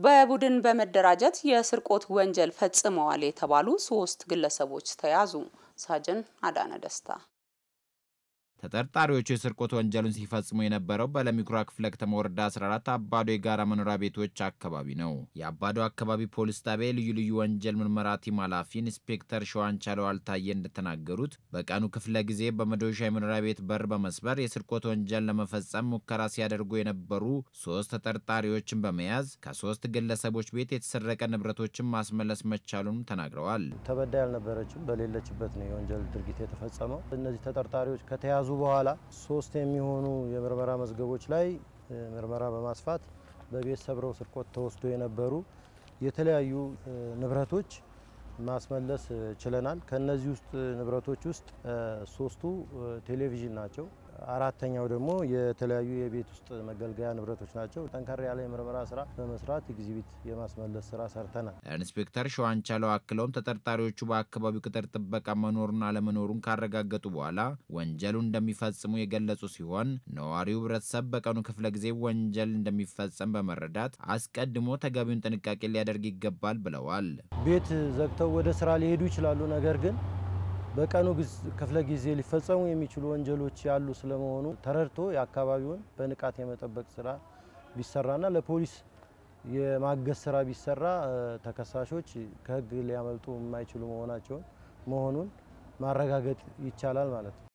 በቡድን በመደራጀት የስርቆት ወንጀል ፈጽመዋል የተባሉ ሶስት ግለሰቦች ተያዙ። ሳጅን አዳነ ደስታ ተጠርጣሪዎቹ የስርቆት ወንጀሉን ሲፈጽሙ የነበረው በለሚኩራ ክፍለ ከተማ ወረዳ 14 አባዶ የጋራ መኖሪያ ቤቶች አካባቢ ነው። የአባዶ አካባቢ ፖሊስ ጣቢያ ልዩ ልዩ ወንጀል ምርመራ team ኃላፊ ኢንስፔክተር ሸዋንቻለው አልታየ እንደተናገሩት በቀኑ ክፍለ ጊዜ በመዶሻ የመኖሪያ ቤት በር በመስበር የስርቆት ወንጀል ለመፈጸም ሙከራ ሲያደርጉ የነበሩ ሶስት ተጠርጣሪዎችን በመያዝ ከሶስት ግለሰቦች ቤት የተሰረቀ ንብረቶችን ማስመለስ መቻሉን ተናግረዋል። ተበዳይ ያልነበረችም በሌለችበት ነው የወንጀል ድርጊት የተፈጸመው። እነዚህ ተጠርጣሪዎች ከተያዙ በኋላ ሶስት የሚሆኑ የምርመራ መዝገቦች ላይ ምርመራ በማስፋት በቤት ሰብረው ስርቆት ተወስዶ የነበሩ የተለያዩ ንብረቶች ማስመለስ ችለናል። ከነዚህ ውስጥ ንብረቶች ውስጥ ሶስቱ ቴሌቪዥን ናቸው። አራተኛው ደግሞ የተለያዩ የቤት ውስጥ መገልገያ ንብረቶች ናቸው። ጠንከር ያለ የምርመራ ስራ በመስራት ኤግዚቢት የማስመለስ ስራ ሰርተናል። ኢንስፔክተር ሸዋንቻለው አክለውም ተጠርጣሪዎቹ በአካባቢው ቅጥር ጥበቃ መኖሩን አለመኖሩን ካረጋገጡ በኋላ ወንጀሉን እንደሚፈጽሙ የገለጹ ሲሆን ነዋሪው ህብረተሰብ በቀኑ ክፍለ ጊዜ ወንጀል እንደሚፈጸም በመረዳት አስቀድሞ ተገቢውን ጥንቃቄ ሊያደርግ ይገባል ብለዋል። ቤት ዘግተው ወደ ስራ ሊሄዱ ይችላሉ። ነገር ግን በቀኑ ክፍለ ጊዜ ሊፈጸሙ የሚችሉ ወንጀሎች ያሉ ስለመሆኑ ተረድቶ የአካባቢውን በንቃት የመጠበቅ ስራ ቢሰራና ለፖሊስ የማገዝ ስራ ቢሰራ ተከሳሾች ከህግ ሊያመልጡ የማይችሉ መሆናቸውን መሆኑን ማረጋገጥ ይቻላል ማለት ነው።